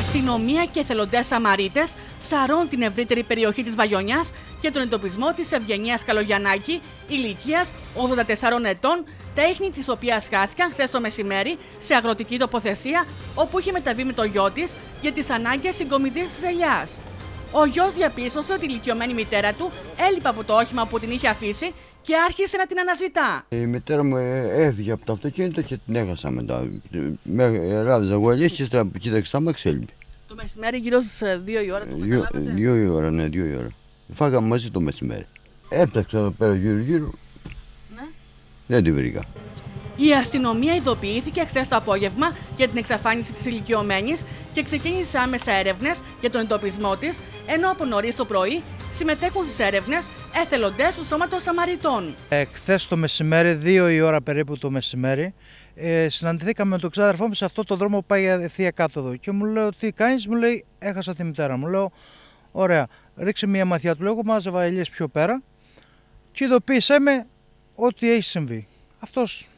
αστυνομία και εθελοντές Σαμαρίτες σαρών την ευρύτερη περιοχή της Βαγιονιάς για τον εντοπισμό της Ευγενίας Καλογιανάκη, ηλικίας 84 ετών, τα ίχνη της οποίας χάθηκαν χθες το μεσημέρι σε αγροτική τοποθεσία όπου είχε μεταβεί με το γιο της για τις ανάγκες συγκομιδής της ελιάς. Ο γιος διαπίστωσε ότι η ηλικιωμένη μητέρα του έλειπε από το όχημα που την είχε αφήσει και άρχισε να την αναζητά. Η μητέρα μου ε, έφυγε από το αυτοκίνητο και την έχασα μετά. Με ράβιζα εγώ αλλιώς και ύστερα που κοίταξα με εξέλιπε. Το μεσημέρι γύρω στις 2 η ώρα το Δύο, καταλάβατε; δύο η ώρα, ναι, δύο η ώρα. Φάγαμε μαζί το μεσημέρι. Έψαξα εδώ πέρα γύρω γύρω. Ναι. Δεν την βρήκα. Η αστυνομία ειδοποιήθηκε χθες το απόγευμα για την εξαφάνιση της ηλικιωμένης και ξεκίνησε άμεσα έρευνες για τον εντοπισμό της, ενώ από νωρίς το πρωί συμμετέχουν στις έρευνες εθελοντές του Σώματος Σαμαριτών. Χθες το μεσημέρι, δύο η ώρα περίπου το μεσημέρι, ε, συναντηθήκαμε με τον ξάδερφό μου σε αυτό το δρόμο που πάει ευθεία κάτω Και μου λέω, Τι κάνεις, μου λέει, Έχασα τη μητέρα μου. Λέω, Ωραία, ρίξε μια ματιά του. Λέω, Εγώ μάζευα ελιές πιο πέρα και ειδοποίησέ με ότι έχει συμβεί. Αυτός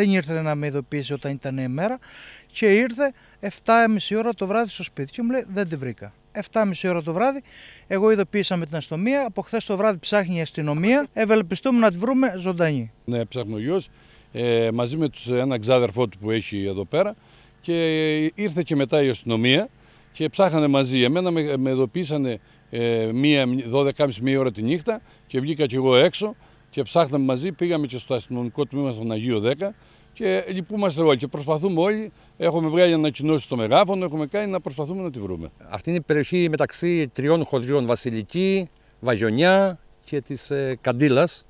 δεν ήρθε να με ειδοποιήσει όταν ήταν η μέρα και ήρθε 7.30 ώρα το βράδυ στο σπίτι και μου λέει δεν τη βρήκα. 7.30 ώρα το βράδυ, εγώ ειδοποίησα με την αστυνομία. Από χθες το βράδυ ψάχνει η αστυνομία. Ευελπιστούμε να τη βρούμε ζωντανή. Ναι, ψάχνει ο γιος, ε, μαζί με τους, ένα ξάδερφό του που έχει εδώ πέρα και ήρθε και μετά η αστυνομία και ψάχνανε μαζί. Εμένα με, με ειδοποίησανε ε, μία, 12.30 μία ώρα τη νύχτα και βγήκα και εγώ έξω και ψάχναμε μαζί, πήγαμε και στο αστυνομικό τμήμα στον Αγίο 10 και λυπούμαστε όλοι και προσπαθούμε όλοι, έχουμε βγάλει ανακοινώσεις στο μεγάφωνο, έχουμε κάνει να προσπαθούμε να τη βρούμε. Αυτή είναι η περιοχή μεταξύ τριών χωριών, Βασιλική, Βαγιονιά και της ε, Καντήλας.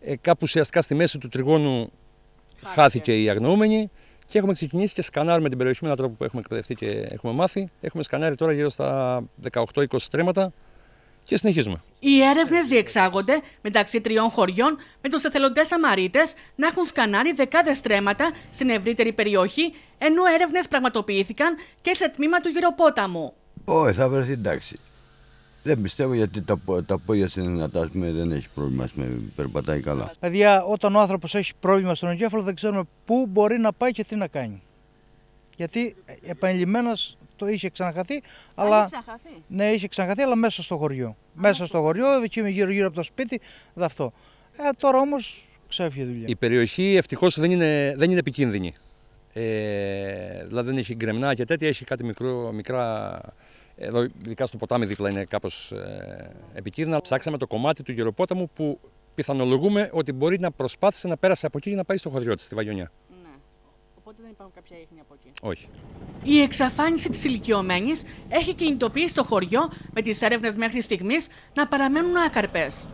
Ε, κάπου ουσιαστικά στη μέση του τριγώνου χάθηκε, η αγνοούμενη και έχουμε ξεκινήσει και σκανάρουμε την περιοχή με έναν τρόπο που έχουμε εκπαιδευτεί και έχουμε μάθει. Έχουμε σκανάρει τώρα γύρω στα 18-20 στρέμματα και συνεχίζουμε. Οι έρευνες διεξάγονται μεταξύ τριών χωριών με τους εθελοντές Σαμαρίτε να έχουν σκανάρει δεκάδες στρέμματα στην ευρύτερη περιοχή, ενώ έρευνες πραγματοποιήθηκαν και σε τμήμα του Γυροπόταμου. Όχι, θα βρεθεί εντάξει. Δεν πιστεύω γιατί τα, πο- τα πόδια είναι δυνατά, ας πούμε, δεν έχει πρόβλημα, ας πούμε, περπατάει καλά. Παιδιά, όταν ο άνθρωπος έχει πρόβλημα στον εγκέφαλο, δεν ξέρουμε πού μπορεί να πάει και τι να κάνει. Γιατί επανειλημμένα το είχε ξαναχαθεί, αλλά. Ναι, είχε ξαναχαθεί, αλλά μέσα στο χωριό. μέσα στο χωριό, εκεί γύρω-γύρω από το σπίτι, δε αυτό. Ε, τώρα όμως ξέφυγε η δουλειά. Η περιοχή ευτυχώς δεν είναι, δεν είναι επικίνδυνη. Ε, δηλαδή δεν έχει γκρεμνά και τέτοια, έχει κάτι μικρό, μικρά. Εδώ, ειδικά στο ποτάμι δίπλα, είναι κάπως ε, επικίνδυνα. Ψάξαμε το κομμάτι του γεροπόταμου που πιθανολογούμε ότι μπορεί να προσπάθησε να πέρασε από εκεί και να πάει στο χωριό της, στη Βαγιονιά. Ναι. Οπότε δεν υπάρχουν κάποια ίχνη από εκεί. Όχι. Η εξαφάνιση της ηλικιωμένης έχει κινητοποιήσει το χωριό με τις έρευνες μέχρι στιγμής να παραμένουν άκαρπες.